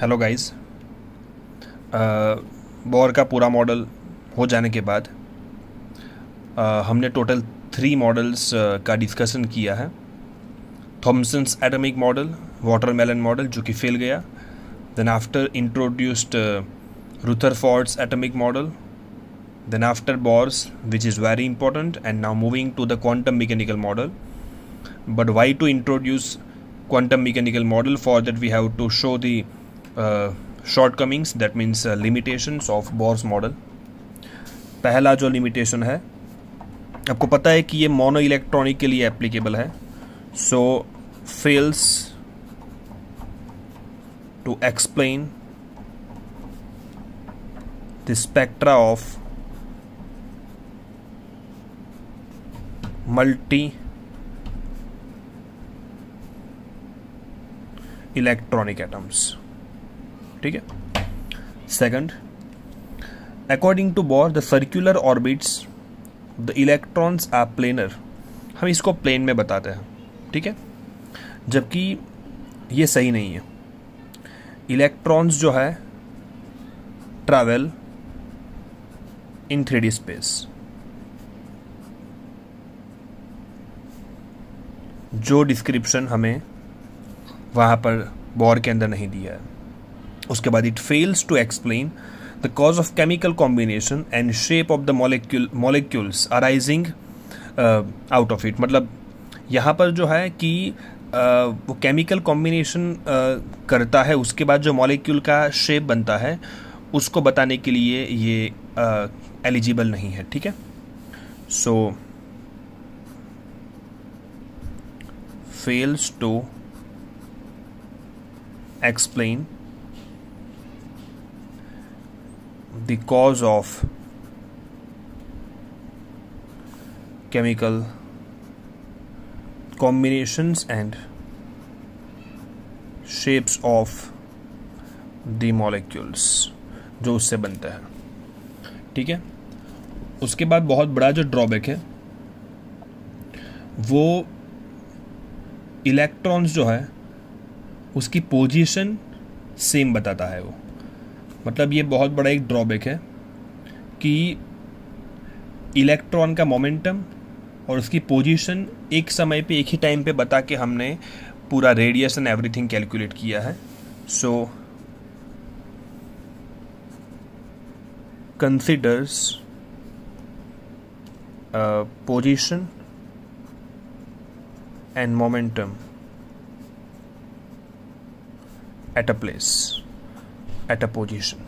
Hello guys bore का पूरा model हो जाने के बाद uh, हमने टोटल थ्री मॉडल्स का डिस्कशन किया है. Thomson's atomic model watermelon model जो कि फेल गया. Then after introduced Rutherford's atomic model then after Bohr's which is very important and now moving to the quantum mechanical model but why to introduce quantum mechanical model for that we have to show the uh, shortcomings means means of limitations model पहला जो limitation है आपको पता है कि ये mono electronic के लिए एप्लीकेबल है। So fails to explain the spectra of multi electronic atoms ठीक है? Second according to Bohr the circular orbits the electrons are planar हम इसको प्लेन में बताते हैं, ठीक है? जबकि ये सही नहीं है। इलेक्ट्रॉन्स जो है ट्रैवल इन थ्री स्पेस जो डिस्क्रिप्शन हमें वहाँ पर बॉर के अंदर नहीं दिया है। उसके बाद it fails to explain the cause of chemical combination and shape of the molecule molecules arising out of it मतलब यहाँ पर जो है कि uh, वो केमिकल कॉम्बिनेशन uh, करता है उसके बाद जो मॉलिक्यूल का शेप बनता है उसको बताने के लिए ये एलिजिबल uh, नहीं है ठीक है? सो so, fails to the cause of chemical combinations and shapes of the molecules जो उससे बनता है ठीक है उसके बाद बहुत बड़ा जो ड्रॉबैक है वो इलेक्ट्रॉन्स जो है उसकी पोजीशन सेम बताता है वो मतलब ये बहुत बड़ा एक ड्रॉबैक है कि इलेक्ट्रॉन का मोमेंटम और उसकी पोजीशन एक समय पे, एक ही टाइम पे बता के हमने पूरा रेडियस एंड एवरीथिंग कैलकुलेट किया है। So considers position and momentum at a place at a position.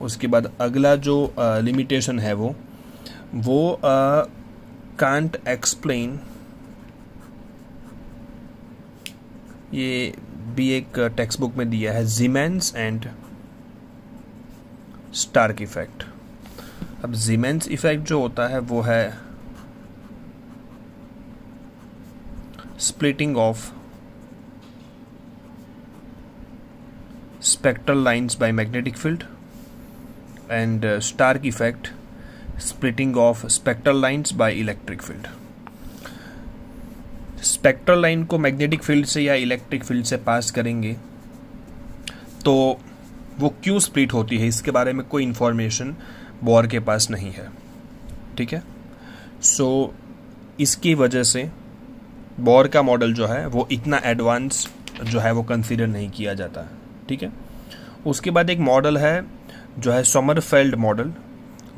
उसके बाद अगला जो लिमिटेशन uh, है वो वो कांट uh, एक्सप्लेन ये भी एक टेक्स्ट बुक में दिया है जीमेंस एंड स्टार्क इफ़ेक्ट अब जीमेंस इफ़ेक्ट जो होता है वो है splitting of lines by magnetic field and uh, Stark effect splitting of spectral lines by electric field. Spectral line को मैग्नेटिक फ़ील्ड से या इलेक्ट्रिक फ़ील्ड से पास करेंगे तो वो क्यों स्प्लिट होती है? इसके बारे में कोई इंफॉर्मेशन बॉर के पास नहीं है। ठीक है? सो so, इसकी वजह से बॉर का मॉडल जो है वो इतना एडवांस जो है वो कंसिडर नहीं किया जाता। है ठीक है? उसके बाद एक मॉडल है जो है सोमरफेल्ड मॉडल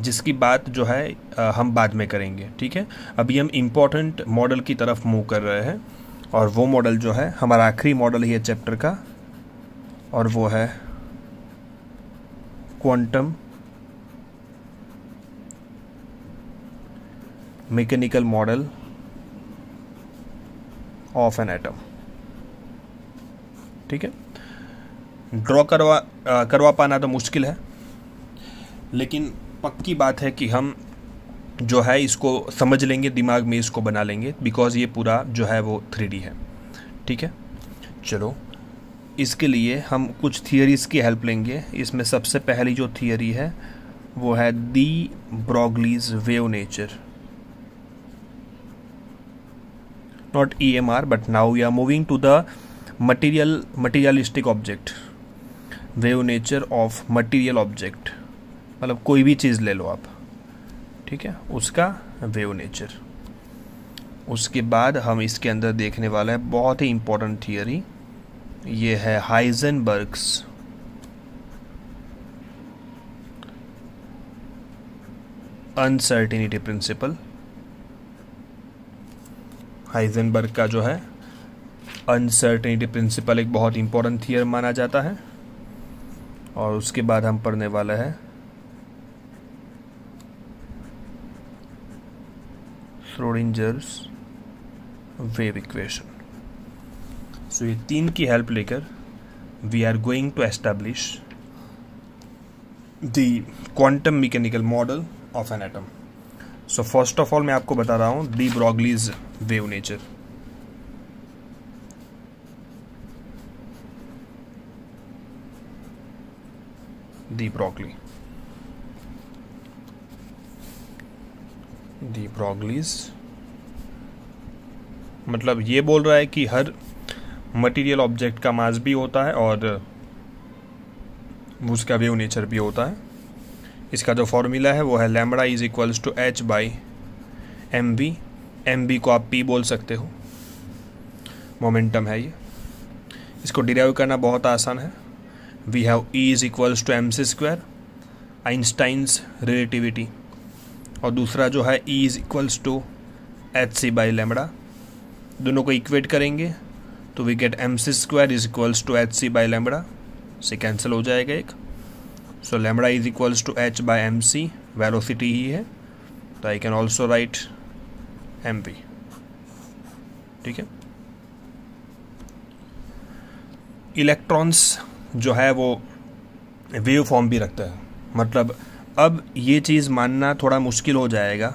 जिसकी बात जो है आ, हम बाद में करेंगे ठीक है? अभी हम इम्पोर्टेंट मॉडल की तरफ़ मूव कर रहे हैं और वो मॉडल जो है हमारा आखिरी मॉडल ही है चैप्टर का और वो है quantum mechanical model of an atom ठीक है? ड्रॉ करवा करवा पाना तो मुश्किल है। लेकिन पक्की बात है कि हम जो है इसको समझ लेंगे, दिमाग में इसको बना लेंगे बिकॉज़ ये पूरा जो है वो थ्री है। ठीक है? चलो, इसके लिए हम कुछ थियरीज की हेल्प लेंगे। इसमें सबसे पहली जो थियरी है, वो है de Broglie's wave nature not EMR but now we are moving to the material, materialistic object wave nature of material object मतलब कोई भी चीज़ ले लो आप। ठीक है? उसका वेव नेचर उसके बाद हम इसके अंदर देखने वाले हैं बहुत ही इंपॉर्टेंट थियरी ये है हाइजनबर्ग्स अनसर्टिनिटी प्रिंसिपल हाइजनबर्ग का जो है अनसर्टिनिटी प्रिंसिपल एक बहुत इंपॉर्टेंट थियर माना जाता है। और उसके बाद हम पढ़ने वाले हैं। श्रोडिंजर्स वेव इक्वेशन सो ये तीन की हेल्प लेकर we are going to establish the quantum mechanical model of an atom so first of all मैं आपको बता रहा हूँ de Broglie's wave nature de Broglie de Broglie's मतलब ये बोल रहा है कि हर मटेरियल ऑब्जेक्ट का मास भी होता है और उसका वेव नेचर भी होता है। इसका जो फॉर्मूला है वो है lambda is equals to H by M V M V को आप पी बोल सकते हो। मोमेंटम है ये। इसको डिराइव करना बहुत आसान है। We have E is equals to M C square Einstein's relativity और दूसरा जो है E is equals to H C by lambda दोनों को इक्वेट करेंगे तो we get M C square is equals to H C by lambda से cancel हो जाएगा एक। So lambda is equals to H by M C velocity ही है। तो I can also write M P ठीक है? इलेक्ट्रॉन्स जो है वो वेव फॉर्म भी रखता है। मतलब अब ये चीज़ मानना थोड़ा मुश्किल हो जाएगा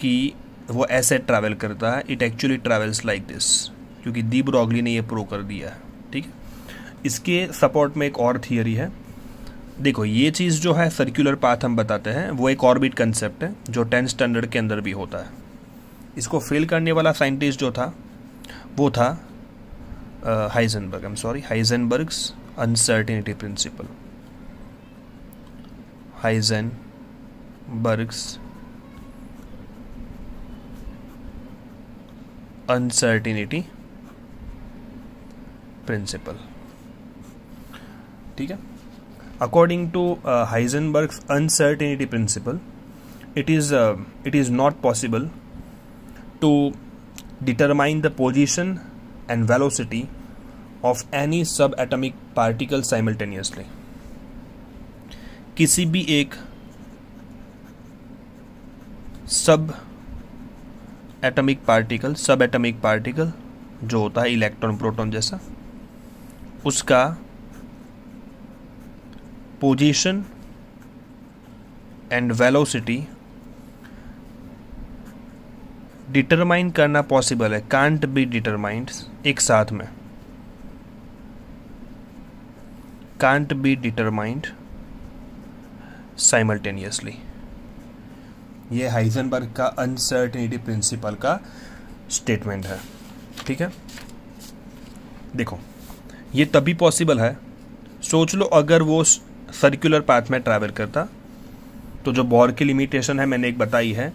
कि वो ऐसे ट्रैवल करता है। It actually travels like this क्योंकि दी ब्रॉगली ने ये प्रो कर दिया है, ठीक है? इसके सपोर्ट में एक और थियरी है। देखो, ये चीज़ जो है सर्कुलर पाथ हम बताते हैं, वो एक ऑर्बिट कंसेप्ट है, जो टेंथ स्टैंडर्ड के अंदर भी होता है। इसको फेल करने वाला साइंटिस्ट जो था, वो था Heisenberg I am sorry Heisenberg's uncertainty principle Heisenberg's uncertainty principle ठीक है according to Heisenberg's uncertainty principle it is uh, it is not possible to determine the position and velocity of any subatomic particle simultaneously. किसी भी एक subatomic particle subatomic particle जो होता है electron proton जैसा, उसका position and velocity determine करना possible है। कांट बी डिटरमाइंड एक साथ में। कांट बी डिटरमाइंड साइमल्टेनियसली ये हाइजनबर्ग का अनसर्टिनिटी प्रिंसिपल का स्टेटमेंट है। ठीक है? देखो, ये तभी पॉसिबल है। सोच लो अगर वो सर्कुलर पाथ में ट्रैवल करता तो जो बॉर की लिमिटेशन है, मैंने एक बताई है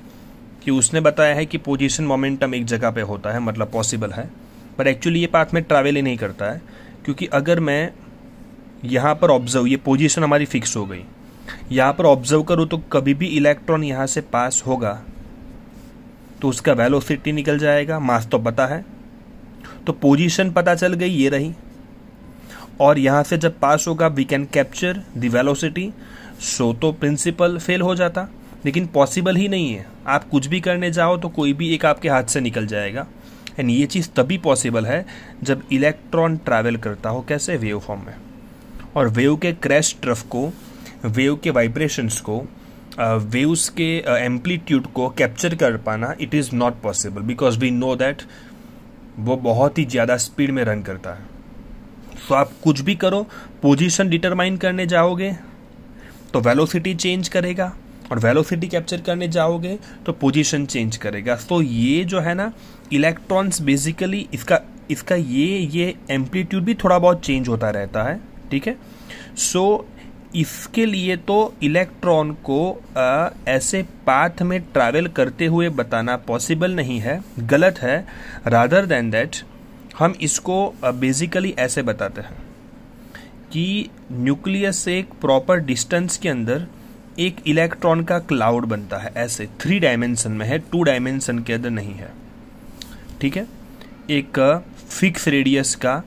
कि उसने बताया है कि पोजीशन मोमेंटम एक जगह पे होता है मतलब पॉसिबल है। पर एक्चुअली ये पाथ में ट्रैवल ही नहीं करता है, क्योंकि अगर मैं यहाँ पर ऑब्ज़र्व ये पोजीशन हमारी फिक्स हो गई। यहाँ पर ऑब्ज़र्व करूँ तो कभी भी इलेक्ट्रॉन यहाँ से पास होगा तो उसका वेलोसिटी निकल जाएगा मास तो पता है। तो पोजीशन पता चल गई, ये रही। और यहाँ से जब पास होगा we can capture the velocity so तो प्रिंसिपल फेल हो जाता। लेकिन पॉसिबल ही नहीं है। आप कुछ भी करने जाओ तो कोई भी एक आपके हाथ से निकल जाएगा। एंड ये चीज़ तभी पॉसिबल है जब इलेक्ट्रॉन ट्रैवल करता हो कैसे? वेव फॉर्म में। और वेव के क्रैश ट्रफ को वेव के वाइब्रेशंस को वेव्स के एम्पलीट्यूड को कैप्चर कर पाना it is not possible because we know that वो बहुत ही ज़्यादा स्पीड में रन करता है। तो आप कुछ भी करो पोजीशन डिटरमाइन करने जाओगे तो वेलोसिटी चेंज करेगा। और वेलोसिटी कैप्चर करने जाओगे तो पोजीशन चेंज करेगा। तो ये जो है ना इलेक्ट्रॉन्स बेसिकली इसका इसका ये ये एम्पलीट्यूड भी थोड़ा बहुत चेंज होता रहता है ठीक है? सो so, इसके लिए तो इलेक्ट्रॉन को आ, ऐसे पाथ में ट्रैवल करते हुए बताना पॉसिबल नहीं है गलत है। रादर देन दैट हम इसको बेसिकली ऐसे बताते हैं कि न्यूक्लियस से एक प्रॉपर डिस्टेंस के अंदर एक इलेक्ट्रॉन का क्लाउड बनता है, ऐसे थ्री डायमेंशन में है टू डायमेंशन के अंदर नहीं है। ठीक है? एक फिक्स रेडियस का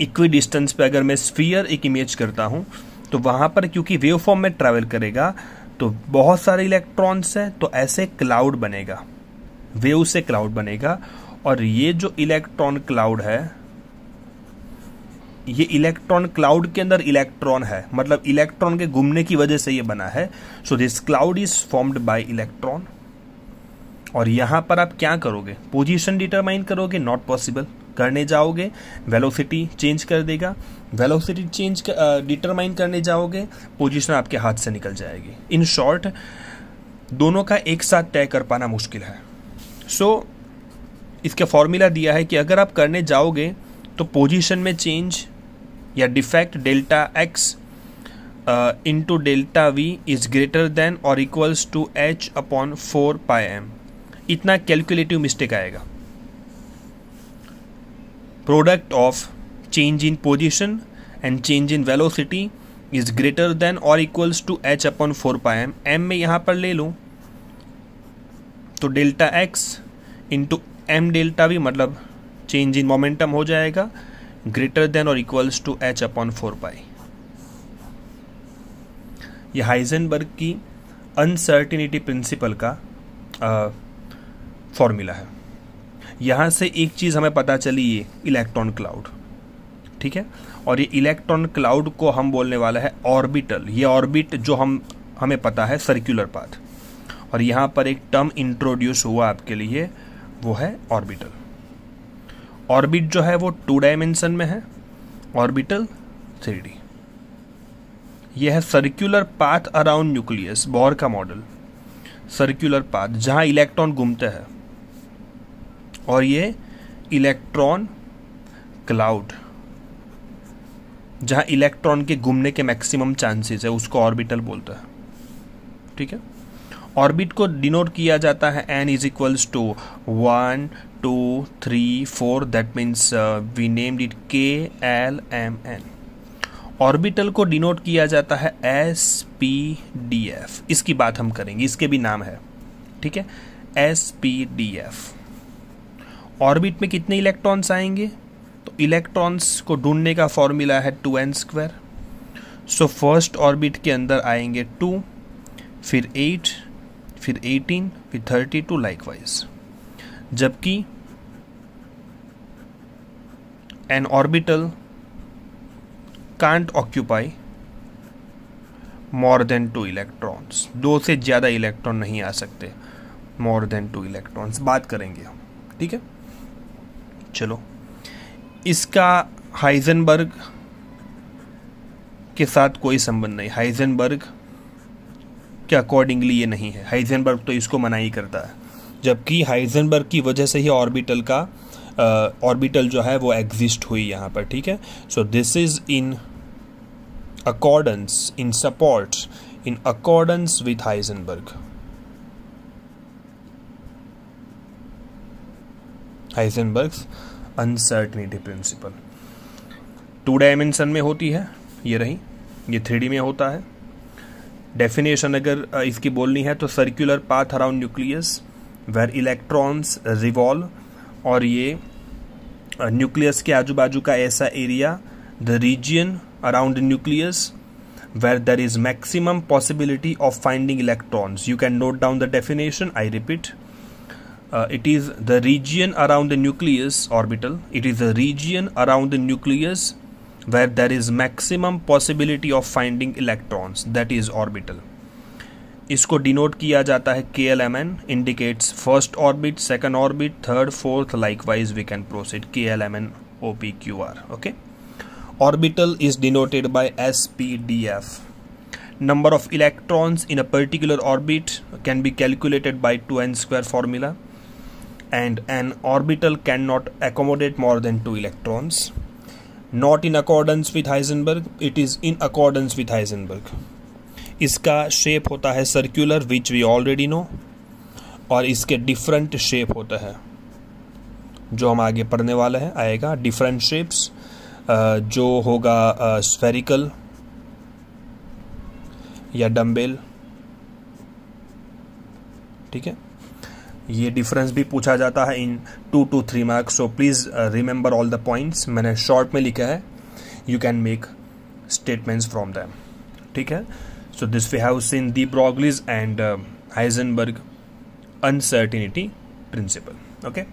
इक्वी डिस्टेंस पे अगर मैं स्फीयर एक इमेज करता हूँ तो वहाँ पर क्योंकि वेव फॉर्म में ट्रेवल करेगा तो बहुत सारे इलेक्ट्रॉन्स है तो ऐसे क्लाउड बनेगा। वेव से क्लाउड बनेगा, और ये जो इलेक्ट्रॉन क्लाउड है ये इलेक्ट्रॉन क्लाउड के अंदर इलेक्ट्रॉन है। मतलब इलेक्ट्रॉन के घूमने की वजह से ये बना है। So this cloud is formed by electron और यहाँ पर आप क्या करोगे? पोजीशन डिटरमाइन करोगे? नॉट पॉसिबल करने जाओगे वेलोसिटी चेंज कर देगा। वेलोसिटी चेंज डिटरमाइन करने जाओगे पोजीशन आपके हाथ से निकल जाएगी। इन शॉर्ट दोनों का एक साथ तय कर पाना मुश्किल है। सो so, इसका फॉर्मूला दिया है कि अगर आप करने जाओगे तो पोजीशन में चेंज या defect delta x into delta v is greater than और equals to h upon four pi m इतना कैलकुलेटिव मिस्टेक आएगा। Product of change in position and change in velocity is greater than और equals to h upon four pi m m में यहाँ पर ले लूँ। तो delta x into m delta v मतलब चेंज इन मोमेंटम हो जाएगा ग्रेटर देन और equals to h upon four pi यह हाइजेनबर्ग की अनसर्टिनिटी प्रिंसिपल का फॉर्मूला है। यहाँ से एक चीज़ हमें पता चली, ये इलेक्ट्रॉन क्लाउड ठीक है? और ये इलेक्ट्रॉन क्लाउड को हम बोलने वाला है ऑर्बिटल ये ऑर्बिट जो हम, हमें पता है सर्कुलर पाथ और यहाँ पर एक टर्म इंट्रोड्यूस हुआ आपके लिए, वो है ऑर्बिटल ऑर्बिट जो है वो टू डायमेंशन में है ऑर्बिटल थ्री यह है circular path around nucleus Bohr का मॉडल सर्कुलर पाथ जहाँ इलेक्ट्रॉन घूमते हैं। और ये इलेक्ट्रॉन क्लाउड जहाँ इलेक्ट्रॉन के घूमने के मैक्सिमम चांसेस है, उसको ऑर्बिटल बोलता है। ठीक है? ऑर्बिट को डिनोट किया जाता है n is equals to one two three four that means we named it K L M N orbital को डिनोट किया जाता है एस पी डी एफ़ इसकी बात हम करेंगे। इसके भी नाम है। ठीक है? S P D F orbit में कितने इलेक्ट्रॉन्स आएँगे? तो इलेक्ट्रॉन्स को ढूँढने का फॉर्मूला है two n square so first orbit के अंदर आएँगे टू फिर एट फिर एटीन, फिर थर्टी टू लाइक वाइज जबकि an orbital can't occupy more than two electrons दो से ज़्यादा इलेक्ट्रॉन नहीं आ सकते. मोर देन टू इलेक्ट्रॉन्स बात करेंगे हम, ठीक है? चलो. इसका हाइजनबर्ग के साथ कोई संबंध नहीं. हाइजनबर्ग के अकॉर्डिंगली ये नहीं है। हाइजनबर्ग तो इसको मना ही करता है। जबकि हाइजनबर्ग की वजह से ही ऑर्बिटल का ऑर्बिटल uh, जो है वो एग्जिस्ट हुई यहाँ पर ठीक है? So this is in accordance in support in accordance with Heisenberg. Heisenberg's uncertainty principle two dimension में होती है ये रही ये थ्री में होता है। डेफिनेशन अगर इसकी बोलनी है तो circular path around nucleus where electrons revolve और ये न्यूक्लियस के आजू बाजू का ऐसा area the region around nucleus where there is maximum possibility of finding electrons you can note down the definition I repeat it is the region around the nucleus orbital it is the region around the nucleus where there is maximum possibility of finding electrons. That is orbital. इसको denote किया जाता है K L M N indicates first orbit second orbit third fourth likewise we can proceed K L M N O P Q R okay Orbital is denoted by SPDF. Number of electrons in a particular orbit can be calculated by 2n square formula and an orbital cannot accommodate more than 2 electrons. Not in accordance with Heisenberg it is in accordance with Heisenberg इसका shape होता है circular which we already know और इसके different shape होता है। जो हम आगे पढ़ने वाले हैं, आएगा डिफरेंट शेप्स जो होगा स्फेरिकल या डम्बेल ठीक है? ये डिफरेंस भी पूछा जाता है in two two three marks so please remember all the points मैंने शॉर्ट में लिखा है. You can make statements from them ठीक है? So this we have seen de Broglie's and Heisenberg uncertainty principle okay?